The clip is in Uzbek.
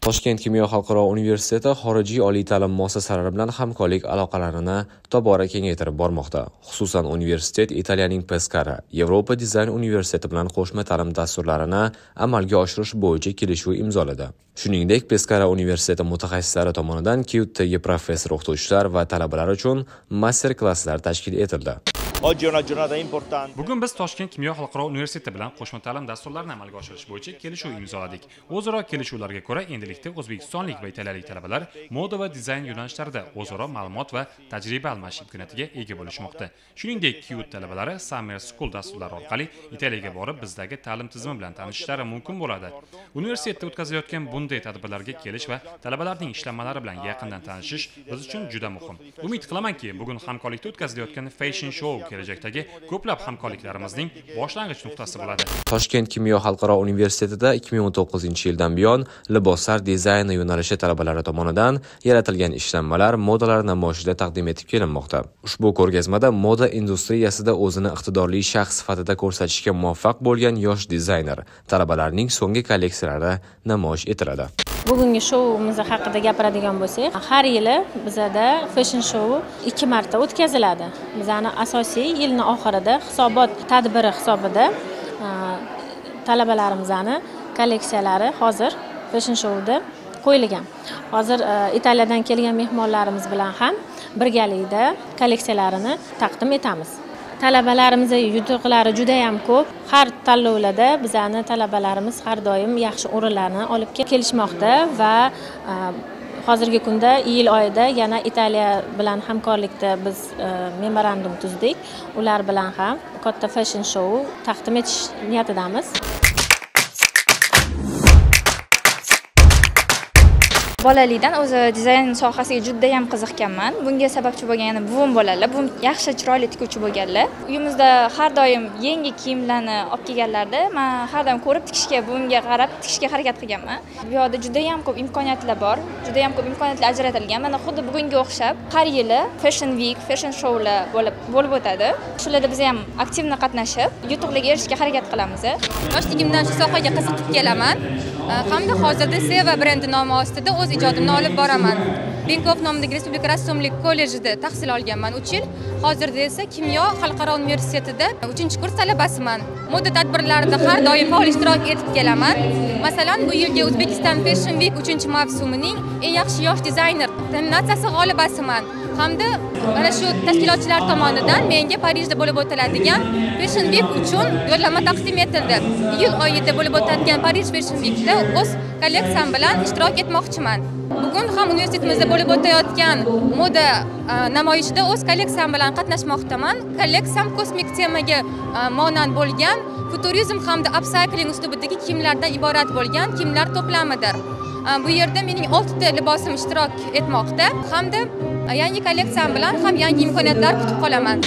toshkent kimyo xalqaro universiteti xorijiy oliy ta'lim muassasalari bilan hamkorlik aloqalarini tobora kengaytirib bormoqda. Xususan universitet italiyaning peskara yevropa dizayn universiteti bilan qo'shma ta'lim dasturlarini amalga oshirish bo'yicha kelishuv imzoladi. Shuningdek peskara universiteti mutaxassislari tomonidan QTG professor o'qituvchilar va talabalar uchun master klasslar tashkil etildi. Oggi è una giornata importante. bugun biz toshkent kimyo xalqaro universiteti bilan qo'shma ta'lim dasturlarini amalga oshirish bo'yicha kelishuv imzoladik. O'zaro kelishuvlarga ko'ra endilikda o'zbekistonlik va italiyalik talabalar moda va dizayn yo'nalishlarida o'zaro ma'lumot va tajriba almashish imkoniyatiga ega bo'lishmoqda. Shuningdek qut talabalari summer school dasturlari orqali italiyaga borib bizdagi ta'lim tizimi bilan tanishishlari mumkin bo'ladi. Universitetda o'tkazilayotgan bunday tadbirlarga kelish va talabalarning ishlanmalari bilan yaqindan tanishish biz uchun juda muhim. Umid qilamanki bugun hamkorlikda o'tkazilayotgan fashion show kelajakdagi ko'plab hamkorliklarimizning boshlang'ich nuqtasi bo'ladi. Toshkent kimyo xalqaro universitetida 2019 yildan buyon liboslar dizayni yo'nalishi talabalari tomonidan yaratilgan ishlanmalar modalar namoyishida taqdim etib kelinmoqda. Ushbu ko'rgazmada moda industriyasida o'zini iqtidorli shaxs sifatida ko'rsatishga muvaffaq bo'lgan yosh dizayner talabalarning so'nggi kolleksiyalari namoyish etiladi. Bugungi shouimiz haqida gapiradigan bo'lsak har yili bizada fashion shou ikki marta o'tkaziladi. Bizani asosiy yilni oxirida hisobot tadbiri hisobida talabalarimizni kolleksiyalari hozir fashion shouda qo'yilgan. Hozir italiyadan kelgan mehmonlarimiz bilan ham birgalikda kolleksiyalarini taqdim etamiz. Talabalarimiz yutuqlari juda yam ko'p. Har tanlovlarda bizani talabalarimiz har doim yaxshi o'rinlarni olib kelishmoqda va e, hozirgi kunda iyul oyida yana italiya bilan hamkorlikda biz e, memorandum tuzdik. Ular bilan ham katta fashion show taqdim etish niyatidamiz. Bolalikdan o'zi dizayn sohasiga judayam qiziqqanman bunga sababchi bo'lgan yana buvim bo'ladilar buvim yaxshi chiroyli tikuvchi bo'lganlar. Uyimizda har doim yangi kiyimlarni olib kelganlarda man har doim ko'rib tikishga buvimga qarab tikishga harakat qilganman. Bu yoqda judayam ko'p imkoniyatlar bor judayam ko'p imkoniyatlar ajratilgan. Mana xuddi bugunga o'xshab har yili fashion week fashion shoular bo'lib bo'lib o'tadi. Shularda biz ham aktivno qatnashib yutuqlarga erishishga harakat qilamiz yoshligimdan shu sohaga qiziqib kelaman. Hamda hozirda seva brendi nomi ostida o'z ijodimni olib boraman. Benkov nomidagi respublika rassomlik kollejida tahsil olganman uch yil. Hozirda esa kimyo xalqaro universitetida uchinchi kurs talabasiman. Moda tadbirlarida har doim faol ishtirok etib kelaman. Masalan bu yilgi o'zbekiston fashion week uchinchi mavsumining eng yaxshi yosh dizayner nominatsiyasi g'olibasiman. Hamda mana shu tashkilotchilar tomonidan menga parijda bo'lib o'tiladigan fashion week uchun yo'llanma taqdim etildi. Iyul oyida bo'lib o'tadigan parij fashion weekda o'z kolleksiyam bilan ishtirok etmoqchiman. Bugun ham universitetimizda bo'lib o'tayotgan moda namoyishida o'z kolleksiyam bilan qatnashmoqdaman. Kolleksiyam kosmik temaga monand bo'lgan futurizm hamda upcycling uslubidagi kiyimlardan iborat bo'lgan kiyimlar to'plamidir bu yerda mening oltita libosim ishtirok etmoqda. Hamda yangi kolleksiyam bilan ham yangi imkoniyatlar kutib qolaman.